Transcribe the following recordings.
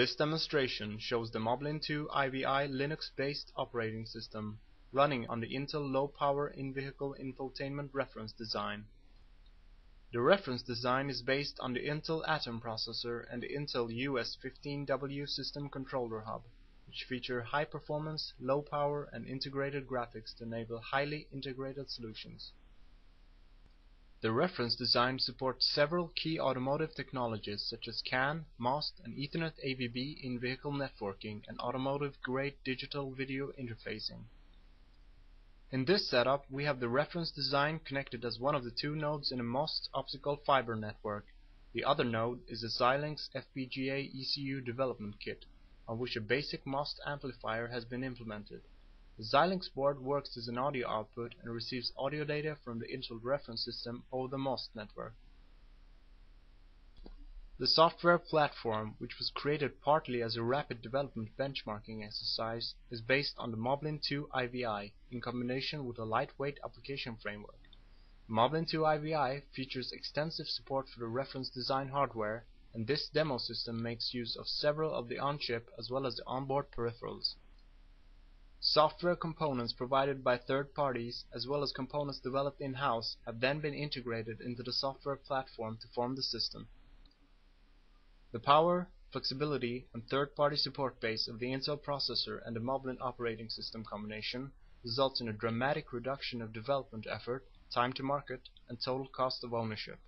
This demonstration shows the Moblin 2 IVI Linux-based operating system running on the Intel low-power in-vehicle infotainment reference design. The reference design is based on the Intel Atom processor and the Intel US15W system controller hub, which feature high performance, low power, and integrated graphics to enable highly integrated solutions. The reference design supports several key automotive technologies such as CAN, MOST, and Ethernet AVB in-vehicle networking and automotive-grade digital video interfacing. In this setup, we have the reference design connected as one of the two nodes in a MOST optical fiber network. The other node is a Xilinx FPGA ECU development kit, on which a basic MOST amplifier has been implemented. The Xilinx board works as an audio output and receives audio data from the Intel reference system over the MOST network. The software platform, which was created partly as a rapid development benchmarking exercise, is based on the Moblin 2 IVI in combination with a lightweight application framework. Moblin 2 IVI features extensive support for the reference design hardware, and this demo system makes use of several of the on-chip as well as the onboard peripherals. Software components provided by third parties as well as components developed in-house have then been integrated into the software platform to form the system. The power, flexibility, and third-party support base of the Intel processor and the Moblin operating system combination results in a dramatic reduction of development effort, time to market, and total cost of ownership.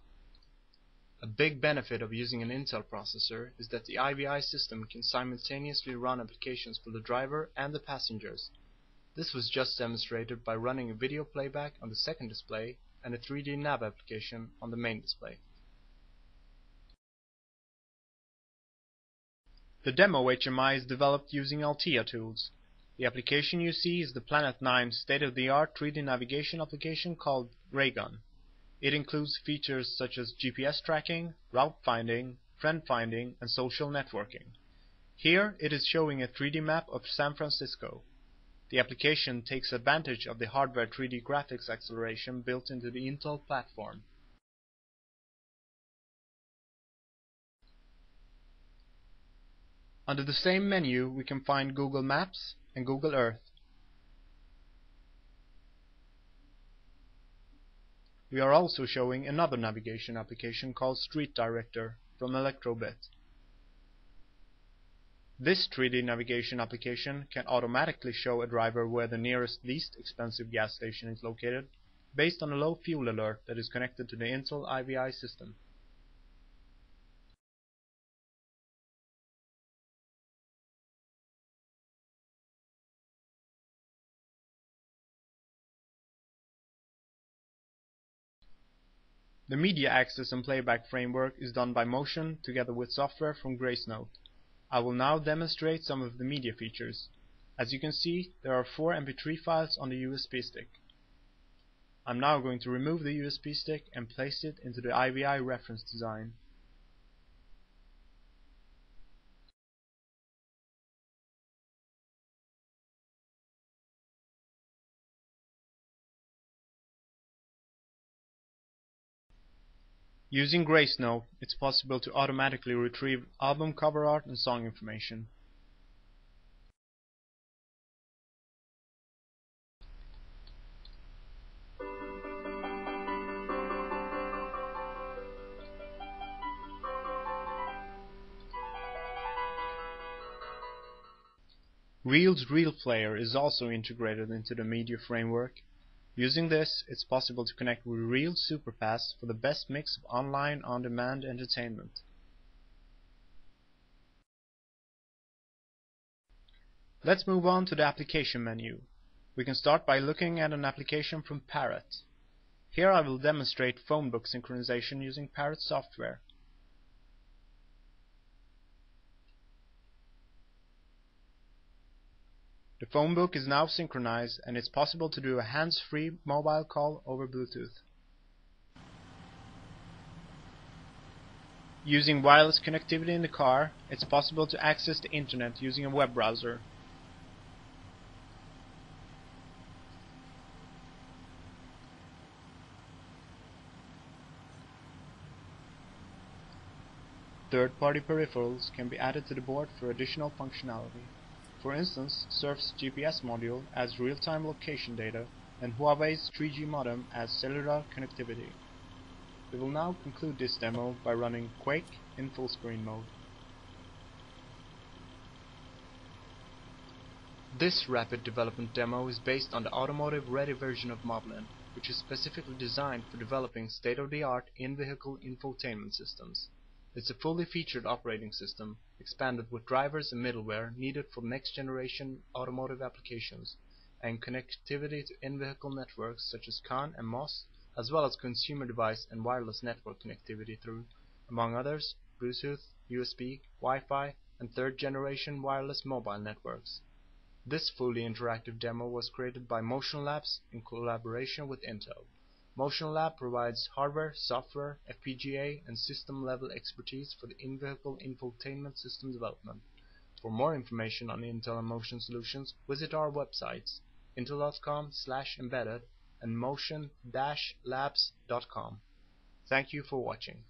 A big benefit of using an Intel processor is that the IVI system can simultaneously run applications for the driver and the passengers. This was just demonstrated by running a video playback on the second display and a 3D nav application on the main display. The demo HMI is developed using Altia tools. The application you see is the Planet 9 state-of-the-art 3D navigation application called Raygun. It includes features such as GPS tracking, route finding, friend finding, and social networking. Here it is showing a 3D map of San Francisco. The application takes advantage of the hardware 3D graphics acceleration built into the Intel platform. Under the same menu we can find Google Maps and Google Earth. We are also showing another navigation application called Street Director from Electrobit. This 3D navigation application can automatically show a driver where the nearest least expensive gas station is located based on a low fuel alert that is connected to the Intel IVI system. The media access and playback framework is done by Mocean together with software from Gracenote. I will now demonstrate some of the media features. As you can see, there are four MP3 files on the USB stick. I'm now going to remove the USB stick and place it into the IVI reference design. Using Gracenote, it's possible to automatically retrieve album cover art and song information. Real's Reel Player is also integrated into the media framework Using this, it's possible to connect with Real SuperPass for the best mix of online on-demand entertainment. Let's move on to the application menu. We can start by looking at an application from Parrot. Here I will demonstrate phone book synchronization using Parrot software. The phone book is now synchronized and it's possible to do a hands-free mobile call over Bluetooth. Using wireless connectivity in the car, it's possible to access the internet using a web browser. Third-party peripherals can be added to the board for additional functionality. For instance, SiRF's GPS module as real-time location data, and Huawei's 3G modem as cellular connectivity. We will now conclude this demo by running Quake in full screen mode. This rapid development demo is based on the automotive-ready version of Moblin, which is specifically designed for developing state-of-the-art in-vehicle infotainment systems. It's a fully featured operating system, expanded with drivers and middleware needed for next-generation automotive applications, and connectivity to in-vehicle networks such as CAN and MOST, as well as consumer device and wireless network connectivity through, among others, Bluetooth, USB, Wi-Fi, and third-generation wireless mobile networks. This fully interactive demo was created by Mocean Labs in collaboration with Intel. Mocean Lab provides hardware, software, FPGA, and system-level expertise for the in-vehicle infotainment system development. For more information on Intel and Mocean solutions, visit our websites intel.com slash embedded and mocean-labs.com. Thank you for watching.